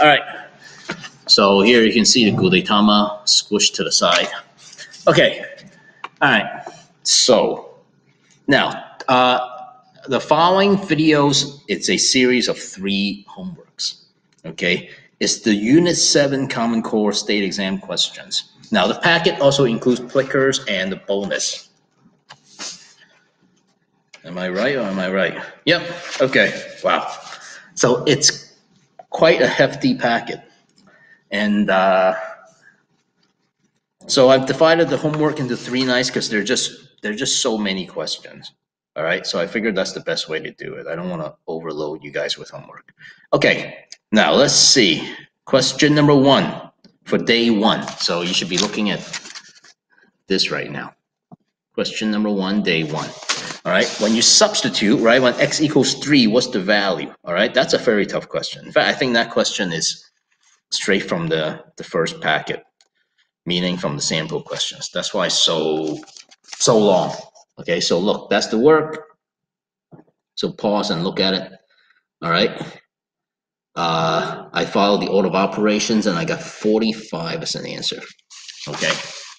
all right. So here you can see the Gudetama squished to the side. Okay, all right. So now, uh, the following videos, it's a series of three homeworks. Okay, it's the Unit 7 Common Core State Exam questions. Now, the packet also includes clickers and the bonus. Am I right or am I right? Yep, okay, wow. So it's quite a hefty packet. And uh, so I've divided the homework into three nights because they're just, they're just so many questions. All right, so I figured that's the best way to do it. I don't want to overload you guys with homework. Okay, now let's see. Question number one for day one. So you should be looking at this right now. Question number one, day one. All right, when you substitute, right, when x equals three, what's the value? All right, that's a very tough question. In fact, I think that question is straight from the, the first packet, meaning from the sample questions. That's why so, so long. Okay, so look, that's the work. So pause and look at it. All right. Uh, I followed the order of operations and I got 45 as an answer. Okay.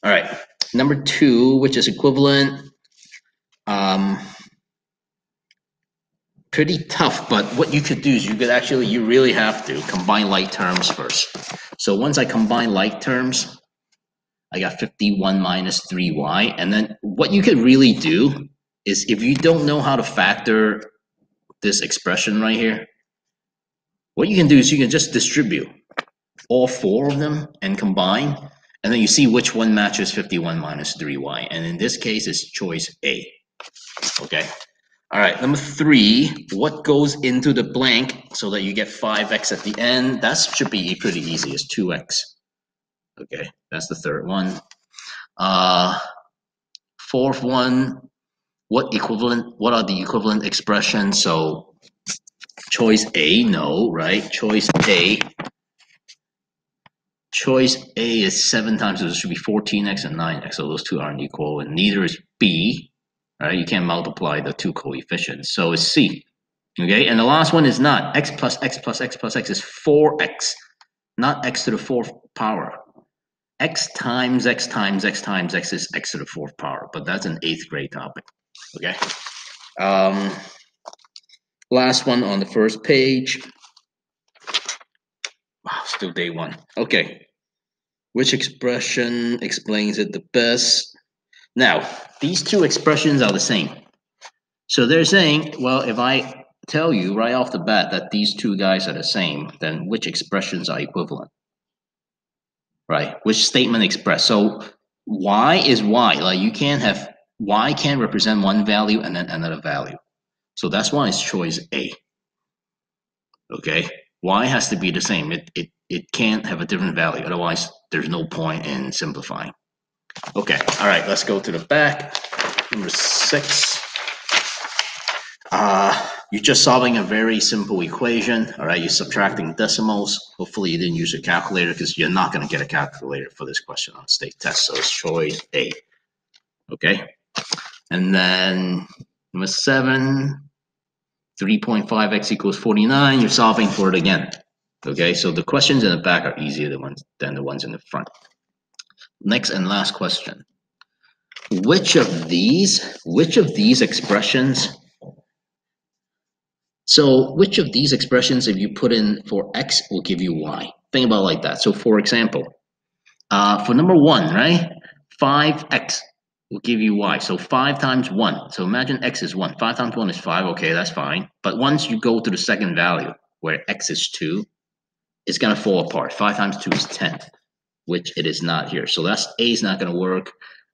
All right. Number two, which is equivalent. Um, pretty tough, but what you could do is you could actually, you really have to combine like terms first. So once I combine like terms, I got 51 minus 3y. And then what you could really do is if you don't know how to factor this expression right here, what you can do is you can just distribute all four of them and combine, and then you see which one matches 51 minus 3y. And in this case, it's choice A. Okay. All right, number three, what goes into the blank so that you get 5x at the end? That should be pretty easy, it's 2x. Okay, that's the third one. Uh, fourth one, what equivalent, what are the equivalent expressions? So choice A, no, right? Choice A. Choice A is 7 times, so this should be 14x and 9x, so those two aren't equal, and neither is B, right? You can't multiply the two coefficients, so it's C. Okay, and the last one is not. x plus x plus x plus x is 4x, not x to the fourth power x times x times x times x is x to the fourth power, but that's an eighth grade topic. Okay. Um, last one on the first page. Wow, still day one. Okay. Which expression explains it the best? Now, these two expressions are the same. So they're saying, well, if I tell you right off the bat that these two guys are the same, then which expressions are equivalent? right? Which statement express. So y is y. Like you can't have y can't represent one value and then another value. So that's why it's choice A. Okay, y has to be the same. It it it can't have a different value. Otherwise, there's no point in simplifying. Okay, all right. Let's go to the back. Number six. Uh, you're just solving a very simple equation, all right? You're subtracting decimals. Hopefully you didn't use a calculator because you're not going to get a calculator for this question on state test. So it's choice A, okay? And then number seven, 3.5x equals 49. You're solving for it again, okay? So the questions in the back are easier than, ones, than the ones in the front. Next and last question. Which of these, which of these expressions so which of these expressions, if you put in for x, will give you y? Think about it like that. So for example, uh, for number one, right? 5x will give you y. So 5 times 1. So imagine x is 1. 5 times 1 is 5. Okay, that's fine. But once you go to the second value, where x is 2, it's going to fall apart. 5 times 2 is 10, which it is not here. So that's A is not going to work.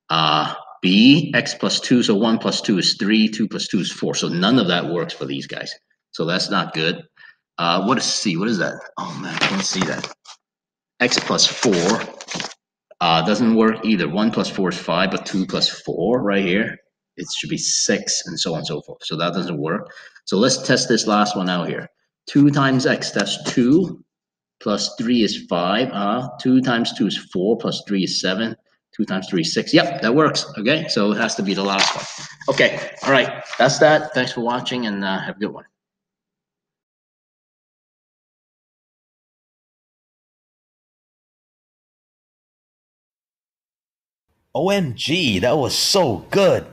Uh, B, x plus 2. So 1 plus 2 is 3. 2 plus 2 is 4. So none of that works for these guys. So that's not good. Uh, what is C? What is that? Oh man, I can't see that. X plus 4 uh, doesn't work either. 1 plus 4 is 5, but 2 plus 4 right here, it should be 6 and so on and so forth. So that doesn't work. So let's test this last one out here. 2 times x, that's 2, plus three is five. Uh, two times two is four, plus three is seven. Two times three is six. Yep, that works. Okay, so it has to be the last one. Okay, all right, that's that. Thanks for watching and uh, have a good one. OMG, that was so good.